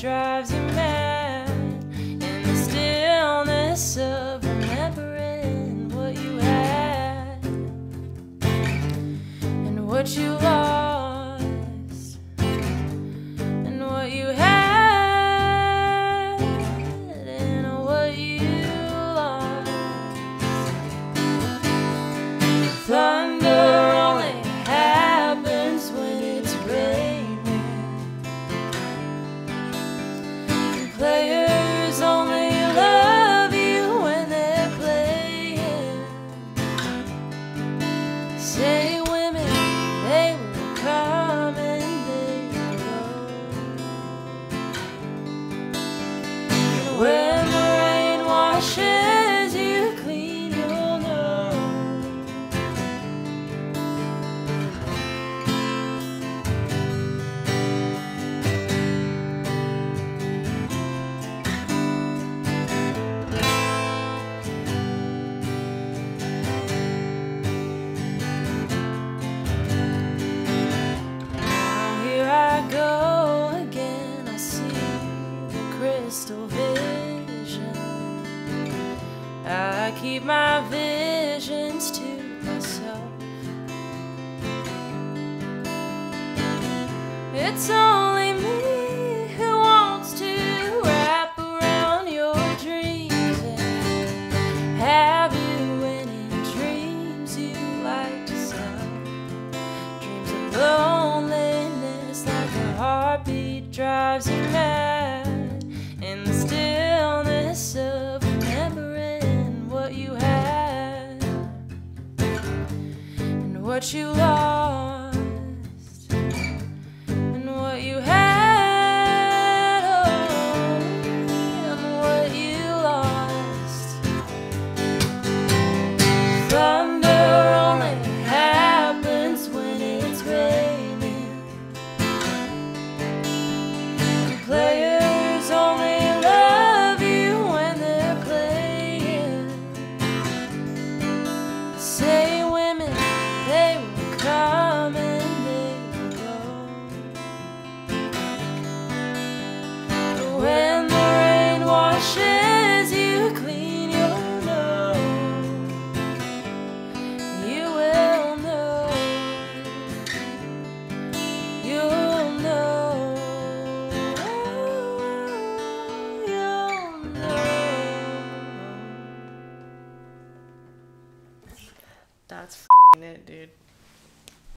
drives you Keep my visions to myself. It's only me who wants to wrap around your dreams and have you any dreams you like to sell. Dreams of loneliness like a heartbeat drives you mad what you lost and what you had oh, and what you lost. Thunder only happens when it's raining. Players only love you when they're playing. Say That's it, dude.